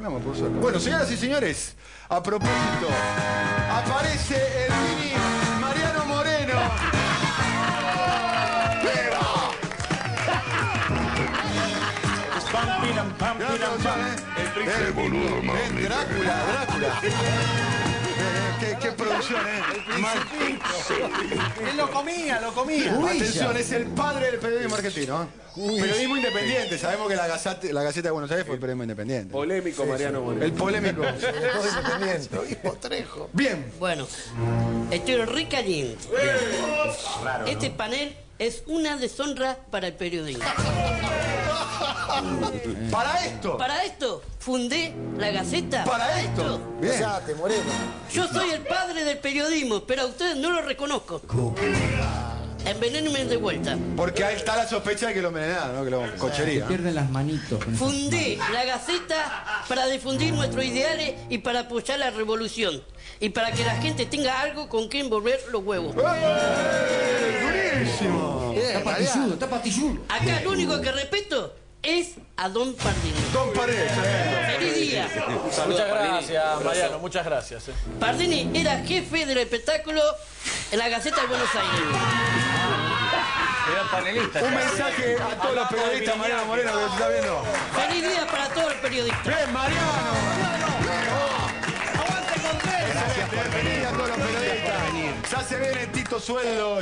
Bueno, señoras y señores, a propósito, aparece el mini Mariano Moreno. Pam. El boludo, Drácula, Drácula. Producción, ¿eh? Él lo comía, lo comía. Atención, es el padre del periodismo argentino. ¿eh? Periodismo independiente. Sabemos que la Gaceta, la Gaceta de Buenos Aires fue el periodismo independiente. Polémico Mariano Moreno. El polémico. Bien. Bueno, estoy re caliente. Este panel es una deshonra para el periodismo. Para esto. Para esto fundé la Gaceta. Para esto. Bien. Yo soy el padre del periodismo, pero a ustedes no lo reconozco. Envenenenme de vuelta. Porque ahí está la sospecha de que lo envenenaron, ¿no? Que lo cochería. Pierden las manitos. con esas Fundé la Gaceta para difundir nuestros ideales y para apoyar la revolución. Y para que la gente tenga algo con que envolver los huevos. ¡Eh! ¡Durísimo! Está patilludo, está patilludo. Acá lo único que respeto es a Don Pardini. Don Paredes. eh. ¡Feliz día! Muchas gracias, Mariano, muchas gracias. eh. Pardini era jefe del espectáculo en la Gaceta de Buenos Aires. Era panelista. Un mensaje a todos los periodistas, Mariano Moreno, que nos está viendo. ¡Feliz día para todos los periodistas! ¡Bien, Mariano! Excelente, feliz día a todos los periodistas. Ya se viene Tito Sueldo.